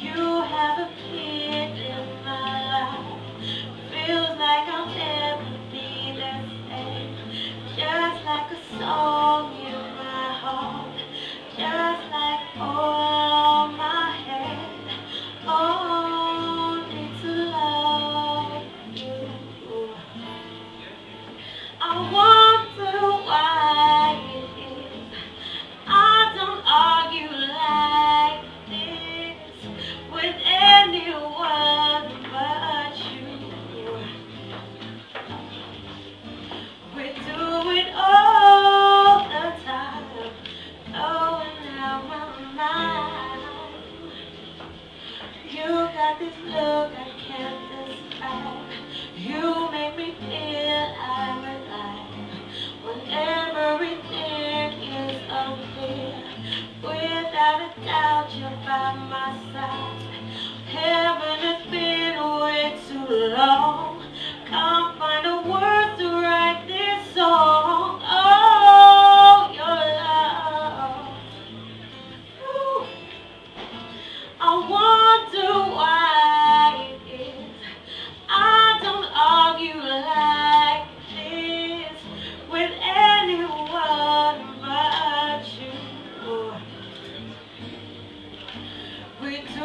You have appeared in my life. Feels like I'm. at this look I can't describe. You make me feel I'm alive when everything is unclear. Without a doubt, you're by my side. it, Zoom?